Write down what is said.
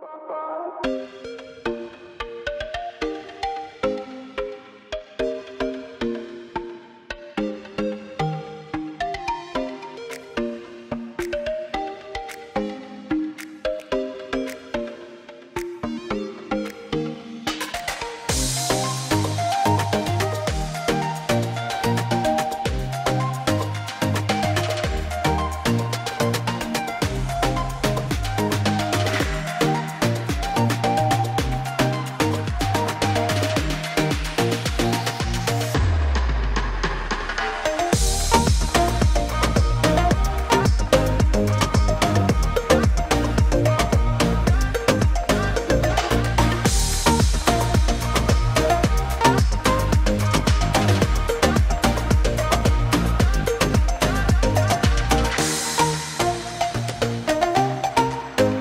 Bye.